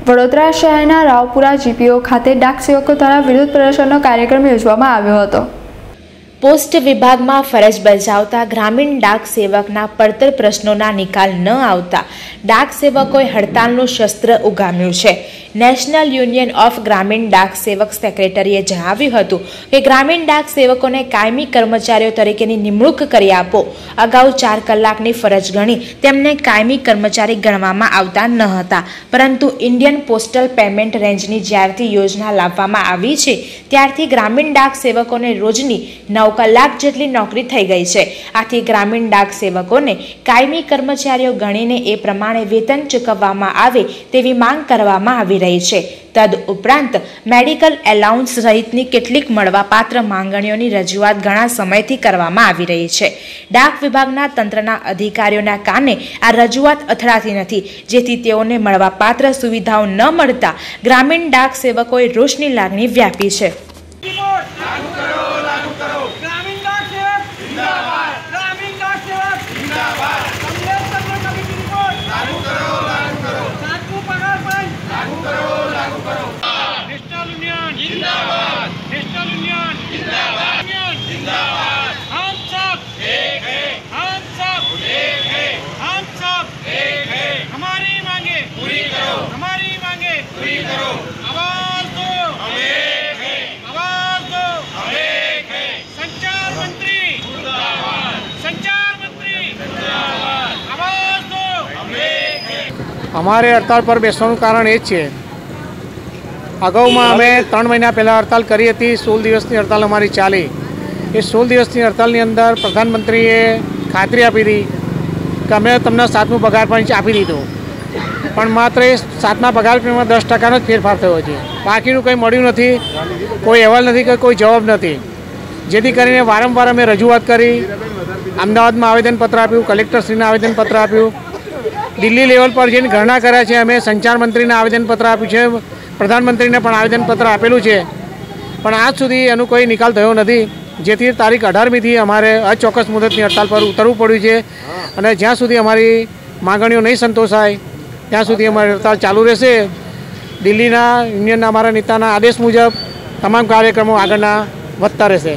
વડોદરા શહેરના રાવપુરા જીપીઓ ખાતે ડાક સેવકો દ્વારા વિરોધ પ્રદર્શનનો કાર્યક્રમ યોજવામાં આવ્યો હતો. પોસ્ટ વિભાગમાં ફરજ બજાવતા ગ્રામીણ ડાક સેવકના પડતર પ્રશ્નોના નિકાલ ન આવતા ડાક સેવકોએ હડતાલનું શસ્ત્ર ઉગામ્યું છે. નેશનલ યુનિયન ઓફ ગ્રામીણ ડાક સેવક સેક્રેટરીએ જણાવ્યું હતું કે ગ્રામીણ ડાક સેવકોને કાયમી કર્મચારીઓ તરીકેની નિમણૂક કરી આપો. અગાઉ ચાર કલાકની ફરજ ગણી તેમને કાયમી કર્મચારી ગણવામાં આવતા ન હતા. પરંતુ ઇન્ડિયન પોસ્ટલ પેમેન્ટ રેન્જની જ્યારથી યોજના લાવવામાં આવી છે, ત્યારથી ગ્રામીણ ડાક સેવકોને રોજની નવ કલાક જેટલી નોકરી થઈ ગઈ છે. આથી ગ્રામીણ ડાક સેવકોને કાયમી કર્મચારીઓ ગણીને એ પ્રમાણે વેતન ચૂકવવામાં આવે તેવી માંગ કરવામાં આવી રહી છે. તદ ઉપરાંત મેડિકલ એલાઉન્સ સહિતની કેટલીક મળવાપાત્ર માંગણીઓની રજૂઆત ઘણા સમયથી કરવામાં આવી રહી છે. ડાક વિભાગના તંત્રના અધિકારીઓના કાને આ રજૂઆત અથડાતી નથી. જેથી તેઓને મળવાપાત્ર સુવિધાઓ ન મળતા ગ્રામીણ ડાક સેવકોએ રોષની લાગણી વ્યાપી છે. અમારે હડતાળ પર બેસવાનું કારણ એ જ છે અગાઉમાં અમે ત્રણ મહિના પહેલાં હડતાલ કરી હતી. સોળ દિવસની હડતાલ અમારી ચાલી. એ સોળ દિવસની હડતાલની અંદર પ્રધાનમંત્રીએ ખાતરી આપી હતી કે અમે તમને સાતમું પગાર પણ આપી દીધું. પણ માત્ર એ સાતમા પગાર પંચમાં દસ ટકાનો જ ફેરફાર થયો છે. બાકીનું કંઈ મળ્યું નથી, કોઈ અહેવાલ નથી કે કોઈ જવાબ નથી. જેથી કરીને વારંવાર અમે રજૂઆત કરી, અમદાવાદમાં આવેદનપત્ર આપ્યું, કલેક્ટરશ્રીને આવેદનપત્ર આપ્યું. દિલ્હી લેવલ પર જેની ગણના કર્યા છે, અમે સંચાર મંત્રીને આવેદનપત્ર આપ્યું છે. પ્રધાનમંત્રીને પણ આવેદનપત્ર આપેલું છે. પણ આજ સુધી એનો કોઈ નિકાલ થયો નથી. જેથી તારીખ અઢારમીથી અમારે અચોક્કસ મુદતની હડતાલ પર ઉતરવું પડ્યું છે. અને જ્યાં સુધી અમારી માગણીઓ નહીં સંતોષાય, ત્યાં સુધી અમારી હડતાલ ચાલુ રહેશે. દિલ્હીના યુનિયનના અમારા નેતાના આદેશ મુજબ તમામ કાર્યક્રમો આગળના વધતા રહેશે.